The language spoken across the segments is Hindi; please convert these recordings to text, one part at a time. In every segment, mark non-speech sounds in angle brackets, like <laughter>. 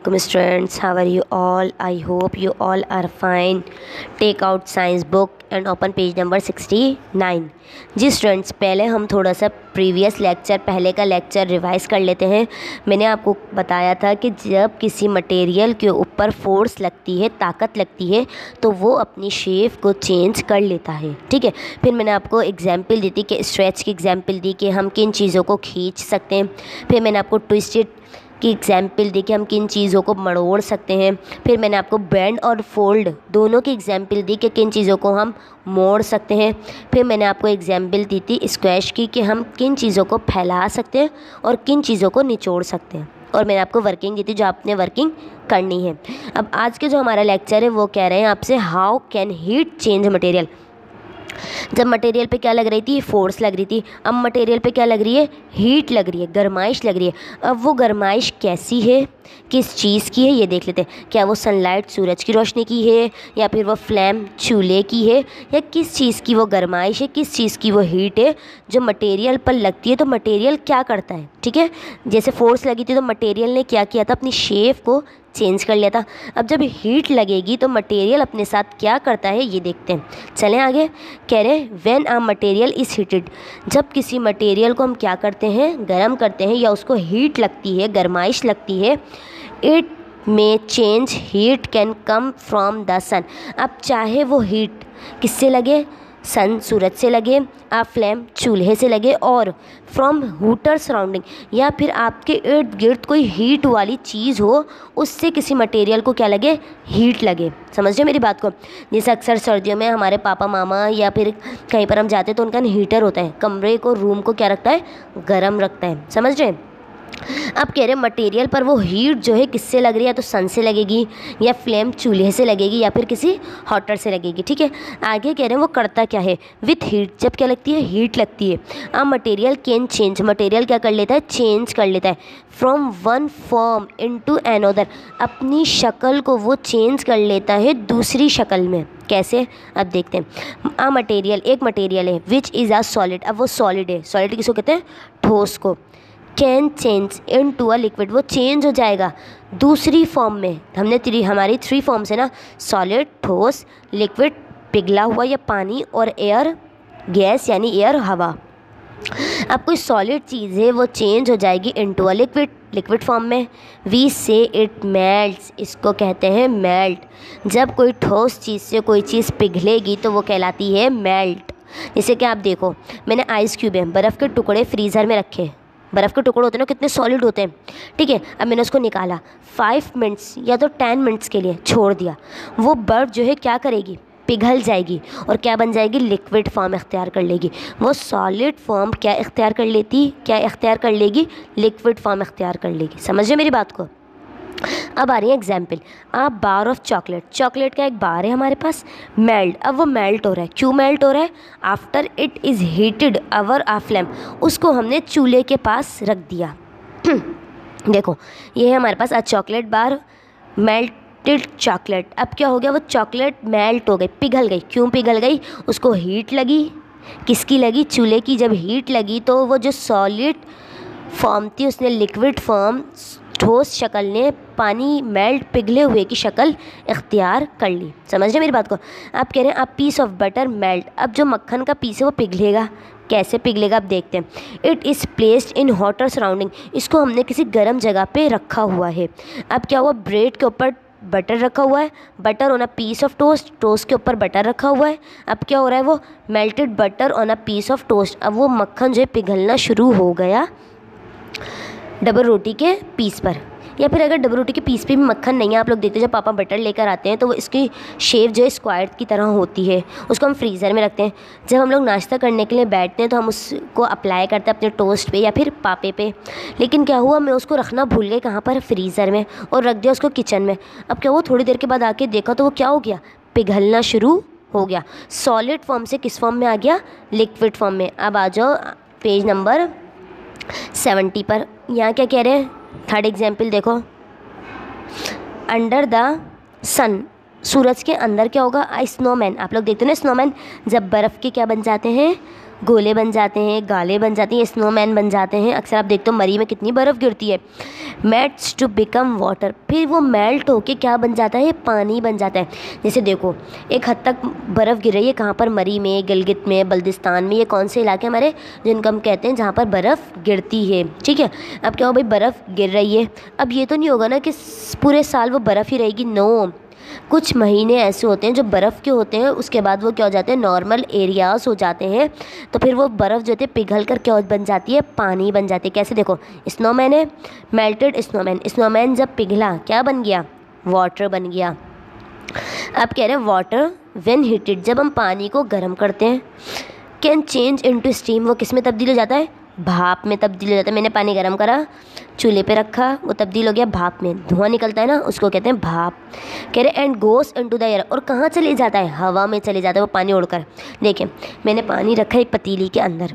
Welcome students, how are you all? I hope you all are fine. Take out science book and open page number 69. जी स्टूडेंट्स पहले हम थोड़ा सा प्रीवियस लेक्चर पहले का लेक्चर रिवाइज कर लेते हैं मैंने आपको बताया था कि जब किसी मटेरियल के ऊपर फोर्स लगती है ताकत लगती है तो वो अपनी शेप को चेंज कर लेता है ठीक है फिर मैंने आपको एग्ज़ाम्पल दी थी कि स्ट्रेच की एग्ज़ाम्पल दी कि हम किन चीज़ों को खींच सकते हैं फिर मैंने आपको ट्विस्टेड की एग्ज़ाम्पल दी कि हम किन चीज़ों को मड़ोड़ सकते हैं। फिर मैंने आपको बैंड और फोल्ड दोनों की एग्ज़ाम्पल दी कि किन चीज़ों को हम मोड़ सकते हैं। फिर मैंने आपको एग्ज़ाम्पल दी थी स्क्वैश की कि हम किन चीज़ों को फैला सकते हैं और किन चीज़ों को निचोड़ सकते हैं। और मैंने आपको वर्किंग दी थी जो आपने वर्किंग करनी है। अब आज के जो हमारा लेक्चर है वो कह रहे हैं आपसे how can heat change material जब मटेरियल पे क्या लग रही थी? फोर्स लग रही थी। अब मटेरियल पे क्या लग रही है? हीट लग रही है। गर्माइश लग रही है। अब वो गर्माइश कैसी है? किस चीज़ की है, ये देख लेते हैं। क्या वो सनलाइट सूरज की रोशनी की है, या फिर वो फ्लैम चूल्हे की है, या किस चीज़ की वो गर्माइश है, किस चीज़ की वो हीट है, जो मटेरियल पर लगती है तो मटेरियल क्या करता है, ठीक है? जैसे फोर्स लगी थी तो मटेरियल ने क्या किया था, अपनी शेप को चेंज कर लिया था। अब जब हीट लगेगी तो मटेरियल अपने साथ क्या करता है, ये देखते हैं। चलें आगे। कह रहे हैं when a material is heated जब किसी मटेरियल को हम क्या करते हैं, गर्म करते हैं, या उसको हीट लगती है, गर्माइश लगती है इट में change heat can come from the sun अब चाहे वो हीट किससे लगे? सन सूरज से लगे, आप फ्लेम चूल्हे से लगे और फ्रॉम हूटर सराउंडिंग या फिर आपके इर्द गिर्द कोई हीट वाली चीज़ हो, उससे किसी मटेरियल को क्या लगे? हीट लगे। समझ रहे मेरी बात को? जैसे अक्सर सर्दियों में हमारे पापा, मामा या फिर कहीं पर हम जाते हैं तो उनका हीटर होता है। कमरे को रूम को क्या रखता है? गर्म रखता है। समझ रहे अब कह रहे मटेरियल पर वो हीट जो है किससे लग रही है? तो सन से लगेगी, या फ्लेम चूल्हे से लगेगी, या फिर किसी हॉटर से लगेगी, ठीक है? आगे कह रहे हैं वो करता क्या है? विथ हीट जब क्या लगती है? हीट लगती है। अब मटेरियल कैन चेंज मटेरियल क्या कर लेता है? चेंज कर लेता है। From one form into another अपनी शक्ल को वो चेंज कर लेता है दूसरी शक्ल में। कैसे? अब देखते हैं। आ मटेरियल एक मटेरियल है विच इज़ आ सॉलिड अब वो सॉलिड है। सॉलिड किसको कहते हैं? ठोस को। Can change into a liquid वो चेंज हो जाएगा। दूसरी फॉर्म में, हमने थ्री हमारी थ्री फॉर्म्स है ना सॉलिड ठोस लिक्विड पिघला हुआ या पानी और एयर गैस यानी एयर हवा। अब कोई सॉलिड चीज़ है वो चेंज हो जाएगी into a liquid liquid form में। वी से इट मेल्ट इसको कहते हैं मेल्ट जब कोई ठोस चीज़ से कोई चीज़ पिघलेगी तो वो कहलाती है मेल्ट जैसे कि आप देखो, मैंने आइस क्यूब है बर्फ़ के टुकड़े फ्रीज़र में रखे। बर्फ़ के टुकड़े होते हैं ना, कितने सॉलिड होते हैं। ठीक है, अब मैंने उसको निकाला। फाइव मिनट्स या तो टेन मिनट्स के लिए छोड़ दिया। वो बर्फ़ जो है क्या करेगी? पिघल जाएगी और क्या बन जाएगी? लिक्विड फॉर्म इख्तियार कर लेगी। वो सॉलिड फॉर्म क्या इख्तियार कर लेती? क्या इख्तियार कर लेगी? लिक्विड फॉर्म इख्तियार कर लेगी। समझिए मेरी बात को? अब आ रही है एग्ज़ाम्पल आप बार ऑफ़ चॉकलेट चॉकलेट का एक बार है हमारे पास. मेल्ट अब वो मेल्ट हो रहा है. क्यों मेल्ट हो रहा है? After it is heated over a flame उसको हमने चूल्हे के पास रख दिया. <clears throat> देखो, ये है हमारे पास आज chocolate bar melt melted chocolate अब क्या हो गया? वो चॉकलेट मेल्ट हो गई, पिघल गई. क्यों पिघल गई? उसको हीट लगी. किसकी लगी? चूल्हे की. जब हीट लगी तो वो जो सॉलिड फॉर्म थी, उसने लिक्विड फॉर्म ठोस शक्ल ने पानी मेल्ट पिघले हुए की शक्ल इख्तियार कर ली। समझ रहे मेरी बात को? आप कह रहे हैं आप पीस ऑफ़ बटर मेल्ट अब जो मक्खन का पीस है वो पिघलेगा। कैसे पिघलेगा? आप देखते हैं। It is placed in hotter surrounding इसको हमने किसी गर्म जगह पे रखा हुआ है। अब क्या हुआ? ब्रेड के ऊपर बटर रखा हुआ है। Butter on a piece of toast toast के ऊपर बटर रखा हुआ है। अब क्या हो रहा है वो? Melted butter on a piece of toast अब वो मक्खन जो है पिघलना शुरू हो गया। डबल रोटी के पीस पर। या फिर अगर डबल रोटी के पीस पे भी मक्खन नहीं है, आप लोग देखते जब पापा बटर लेकर आते हैं तो वो इसकी शेप जो है स्क्वायर की तरह होती है। उसको हम फ्रीज़र में रखते हैं। जब हम लोग नाश्ता करने के लिए बैठते हैं तो हम उसको अप्लाई करते हैं अपने टोस्ट पे या फिर पापे पे। लेकिन क्या हुआ, मैं उसको रखना भूल गई कहाँ पर? फ्रीज़र में और रख दिया उसको किचन में। अब क्या हुआ, थोड़ी देर के बाद आके देखा तो वो क्या हो गया? पिघलना शुरू हो गया। सॉलिड फॉर्म से किस फॉर्म में आ गया? लिक्विड फॉर्म में। अब आ जाओ पेज नंबर सेवेंटी पर। यहाँ क्या कह रहे हैं? थर्ड एग्ज़ाम्पल देखो। अंडर द सन सूरज के अंदर क्या होगा? स्नोमैन आप लोग देखते हो ना स्नोमैन जब बर्फ़ के क्या बन जाते हैं? गोले बन जाते हैं, गाले बन जाती हैं स्नोमैन बन जाते हैं। अक्सर आप देखते हो, मरी में कितनी बर्फ़ गिरती है। मेल्ट्स टू बिकम वाटर फिर वो मेल्ट होके क्या बन जाता है? पानी बन जाता है। जैसे देखो, एक हद तक बर्फ़ गिर रही है कहाँ पर? मरी में, गिलगित में बल्दिस्तान में, ये कौन से इलाके हमारे, जिनको हम कहते हैं जहाँ पर बर्फ़ गिरती है। ठीक है? अब क्या हो भाई बर्फ़ गिर रही है? अब ये तो नहीं होगा ना कि पूरे साल वो बर्फ़ ही रहेगी? नो कुछ महीने ऐसे होते हैं जो बर्फ़ के होते हैं, उसके बाद वो क्या हो जाते हैं नॉर्मल एरियाज़ हो जाते हैं। तो फिर वो बर्फ़ जो होती है, पिघल कर क्या बन जाती है, पानी बन जाती है। कैसे देखो स्नोमैन है मेल्टेड स्नोमैन स्नोमैन जब पिघला, क्या बन गया? वाटर बन गया। अब कह रहे हैं वाटर वेन हीटेड जब हम पानी को गर्म करते हैं कैन चेंज इनटू स्टीम वो किसमें तब्दील हो जाता है? भाप में तब्दील हो जाता है। मैंने पानी गर्म करा, चूल्हे पे रखा, वो तब्दील हो गया भाप में। धुआँ निकलता है ना, उसको कहते हैं भाप। कह रहे and goes into the air और कहाँ चले जाता है? हवा में चले जाता है वो पानी उड़कर देखिए, मैंने पानी रखा एक पतीली के अंदर।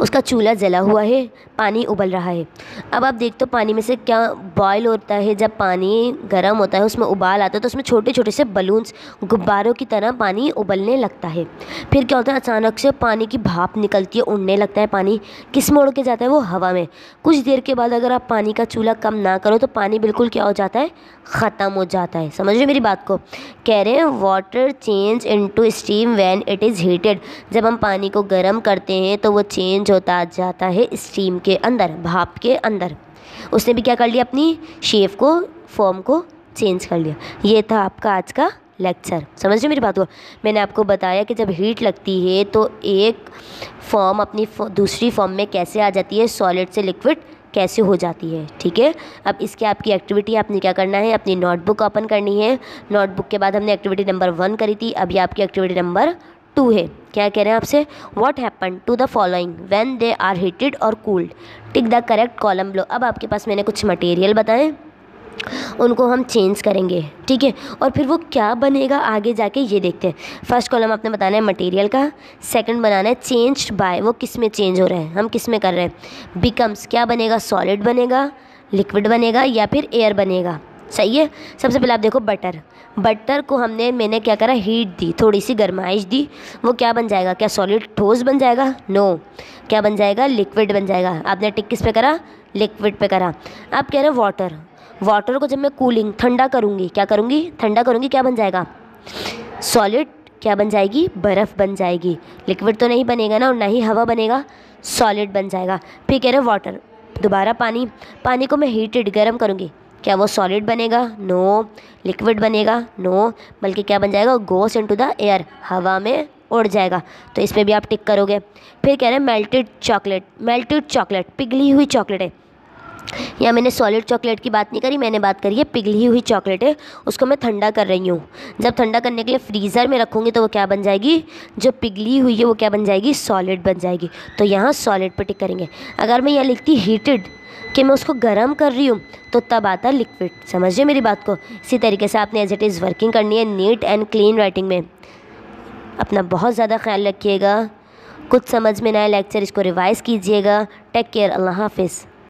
उसका चूल्हा जला हुआ है, पानी उबल रहा है। अब आप देखते हो पानी में से क्या बॉयल होता है, जब पानी गर्म होता है, उसमें उबाल आता है तो उसमें छोटे छोटे से बलून्स गुब्बारों की तरह पानी उबलने लगता है। फिर क्या होता है, अचानक से पानी की भाप निकलती है, उड़ने लगता है पानी किसमें उड़ के जाता है वो हवा में। कुछ देर के बाद अगर आप पानी का चूल्हा कम ना करो तो पानी बिल्कुल क्या हो जाता है, ख़त्म हो जाता है। समझ रहे मेरी बात को? कह रहे हैं water change into steam when it is heated जब हम पानी को गर्म करते हैं तो वो चेंज होता जाता है स्टीम के अंदर, भाप के अंदर। उसने भी क्या कर लिया अपनी शेप को फॉर्म को चेंज कर लिया। ये था आपका आज का लेक्चर। समझ रहे मेरी बात को? मैंने आपको बताया कि जब हीट लगती है तो एक फॉर्म अपनी दूसरी फॉर्म में कैसे आ जाती है? सॉलिड से लिक्विड कैसे हो जाती है? ठीक है? अब इसके आपकी एक्टिविटी, आपने क्या करना है? अपनी नोटबुक ओपन करनी है। नोटबुक के बाद हमने एक्टिविटी नंबर वन करी थी। अभी आपकी एक्टिविटी नंबर टू है। क्या कह रहे हैं आपसे? What happen to the following when they are heated और cooled tick the correct column लो अब आपके पास मैंने कुछ मटेरियल बताएँ। उनको हम चेंज करेंगे। ठीक है? और फिर वो क्या बनेगा? आगे जाके ये देखते हैं। फ़र्स्ट कॉलम आपने बताना है मटेरियल का। सेकंड बनाना है चेंज बाय वो किसमें चेंज हो रहे हैं? हम किसमें कर रहे हैं? बिकम्स क्या बनेगा? सॉलिड बनेगा? लिक्विड बनेगा? या फिर एयर बनेगा? सही है? सबसे पहले आप देखो बटर बटर को हमने, मैंने क्या करा? हीट दी. थोड़ी सी गर्माइश दी. वो क्या बन जाएगा? क्या सॉलिड ठोस बन जाएगा? No no. क्या बन जाएगा? लिक्विड बन जाएगा. आपने टिक किस पे करा? लिक्विड पे करा. आप कह रहे हैं वाटर वाटर को जब मैं कूलिंग ठंडा करूँगी, क्या करूँगी? ठंडा करूँगी, क्या बन जाएगा? सॉलिड क्या बन जाएगी? बर्फ़ बन जाएगी. लिक्विड तो नहीं बनेगा ना और ना ही हवा बनेगा. सॉलिड बन जाएगा. फिर कह रहे वाटर दोबारा पानी. पानी को मैं हीटेड गर्म करूँगी. क्या वो सॉलिड बनेगा? No no. लिक्विड बनेगा? No no. बल्कि क्या बन जाएगा? Goes into the air हवा में उड़ जाएगा। तो इस पर भी आप टिक करोगे। फिर कह रहे हैं मेल्टेड चॉकलेट मेल्टेड चॉकलेट पिघली हुई चॉकलेट है। या मैंने सॉलिड चॉकलेट की बात नहीं करी, मैंने बात करी है पिघली हुई चॉकलेट है। उसको मैं ठंडा कर रही हूँ। जब ठंडा करने के लिए फ्रीज़र में रखूँगी तो वो क्या बन जाएगी? जो पिघली हुई है वो क्या बन जाएगी? सॉलिड बन जाएगी। तो यहाँ सॉलिड पर टिक करेंगे। अगर मैं यहाँ लिखती हीटेड कि मैं उसको गर्म कर रही हूँ तो तब आता लिक्विड समझिए मेरी बात को? इसी तरीके से आपने एज इट इज़ वर्किंग करनी है नीट एंड क्लीन राइटिंग में। अपना बहुत ज़्यादा ख्याल रखिएगा। कुछ समझ में नया लेक्चर इसको रिवाइज़ कीजिएगा। टेक केयर अल्लाह हाफिज़।